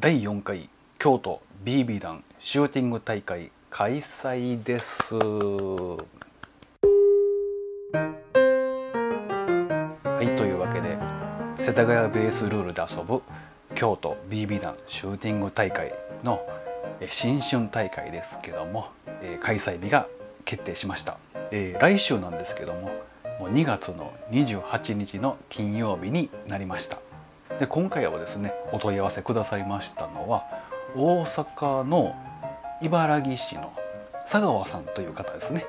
第4回京都 BB 弾シューティング大会開催です。はいというわけで世田谷ベースルールで遊ぶ京都 BB 弾シューティング大会の新春大会ですけども開催日が決定しました、えー、来週なんですけどももう2月の28日の金曜日になりました。で今回はですねお問い合わせくださいましたのは大阪の茨木市の佐川さんという方ですね。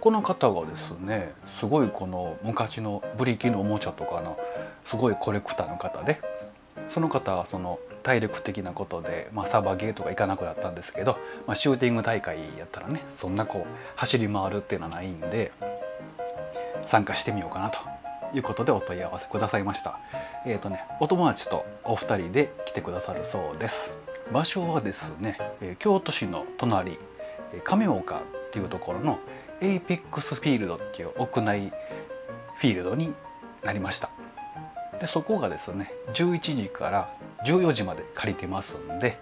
この方がですねすごいこの昔のブリキのおもちゃとかのすごいコレクターの方でその方はその体力的なことで、まあ、サバゲーとか行かなくなったんですけど、まあ、シューティング大会やったらねそんなこう走り回るっていうのはないんで参加してみようかなということでお問い合わせくださいました。えっ、ー、とねお友達とお二人で来てくださるそうです。場所はですね京都市の隣亀岡っていうところのエイペックスフィールドっていう屋内フィールドになりました。でそこがですね11時から14時まで借りてますんで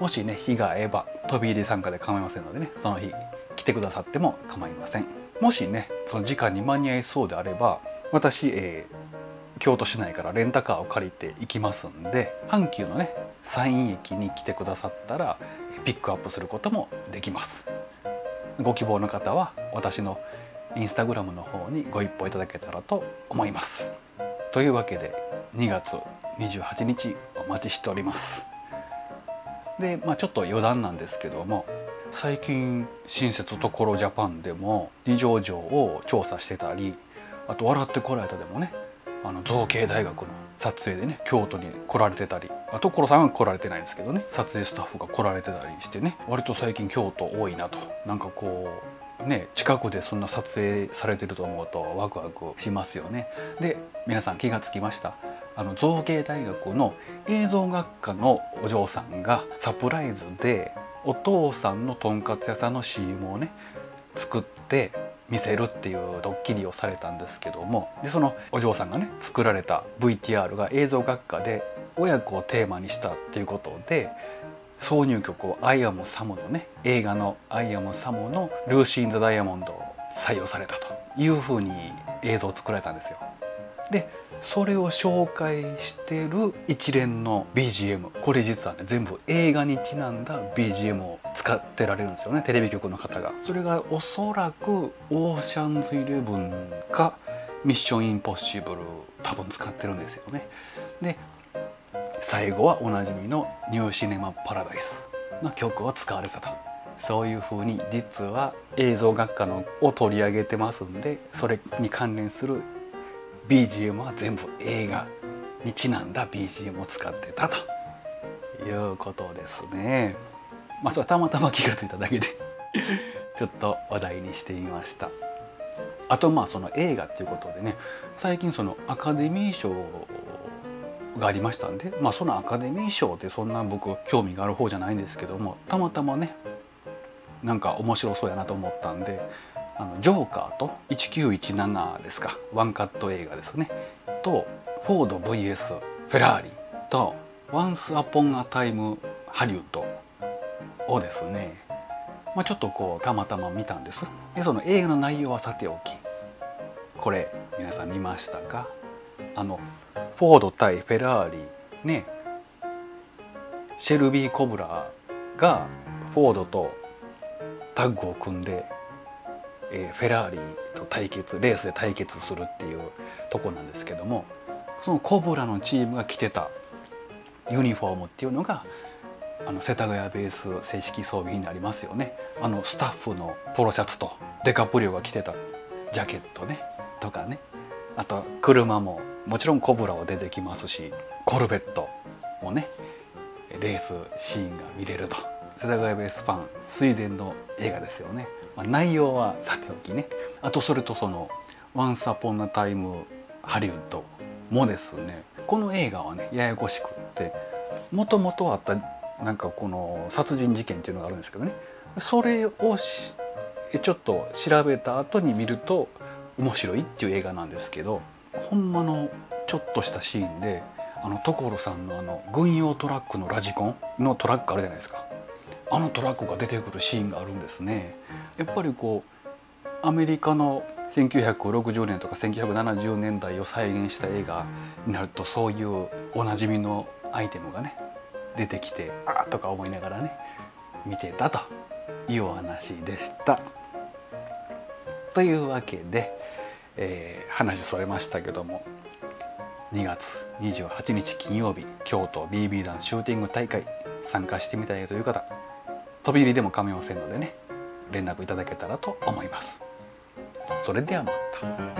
もしね日が合えば飛び入り参加で構いませんのでねその日来てくださっても構いません。もしねその時間に間に合いそうであれば私、えー、京都市内からレンタカーを借りて行きますんで阪急のね山陰駅に来てくださったらピックアップすることもできます。ご希望の方は私のインスタグラムの方にご一報いただけたらと思います。というわけで2月28日お待ちしております。でまあちょっと余談なんですけども最近新設ところジャパンでも二条城を調査してたりあと「笑ってこられた」でもね。あの造形大学の撮影でね京都に来られてたり所さんは来られてないんですけどね。撮影スタッフが来られてたりしてね。割と最近京都多いなと。なんかこうね近くでそんな撮影されてると思うとワクワクしますよね。で皆さん気がつきました？あの造形大学の映像学科のお嬢さんがサプライズでお父さんのとんかつ屋さんの CM をね作って見せるっていうドッキリをされたんですけどもでそのお嬢さんがね作られた VTR が映像学科で親子をテーマにしたっていうことで挿入曲を「アイアム・サム」のね映画の「アイアム・サム」の「ルーシー・ン・ザ・ダイヤモンド」を採用されたというふうに映像を作られたんですよ。でそれを紹介してる一連の BGM これ実はね全部映画にちなんだ BGM を使ってられるんですよねテレビ局の方が。それがおそらくオーシャンズイレブンかミッションインポッシブル多分使ってるんですよね。で最後はおなじみのニューシネマ・パラダイス。の曲を使われたと。そういう風に実は映像学科のを取り上げてますんでそれに関連する BGM は全部映画にちなんだ BGM を使ってたということですね。まあそれはたまたま気が付いただけで ちょっと話題にしてみました。あとまあその映画っていうことでね最近そのアカデミー賞がありましたんでまあそのアカデミー賞ってそんな僕興味がある方じゃないんですけどもたまたまねなんか面白そうやなと思ったんであのジョーカーと1917ですかワンカット映画ですねとフォード VS フェラーリとワンスアポンアタイムハリウッドをですね、まあ、ちょっとこうたまたま見たんです。でその映画の内容はさておき。これ皆さん見ましたか？あのフォード対フェラーリね。シェルビー・コブラがフォードとタッグを組んでえー、フェラーリと対決レースで対決するっていうとこなんですけどもそのコブラのチームが着てたユニフォームっていうのがあの世田谷ベース正式装備になりますよね。あのスタッフのポロシャツとデカプリオが着てたジャケットね。とかね。あと車ももちろんコブラは出てきますしコルベットもねレースシーンが見れると。世田谷ベースファン垂涎の映画ですよね。まあ、内容はさておきね。あとそれとその「Once Upon a Time ハリウッド」もですね。この映画はねややこしくってもともとあったなんかこの殺人事件っていうのがあるんですけどね。それをちょっと調べた後に見ると面白いっていう映画なんですけどほんまのちょっとしたシーンであの所さんのあの軍用トラックのラジコンのトラックあるじゃないですか。あのトラックが出てくるシーンがあるんですね。やっぱりこうアメリカの1960年とか1970年代を再現した映画になるとそういうおなじみのアイテムがね出てきてあとか思いながらね見てたというお話でした。というわけで、えー、話それましたけども2月28日金曜日京都 BB 弾シューティング大会参加してみたいという方飛び入りでも構いませんのでね連絡いただけたらと思います。それではまた。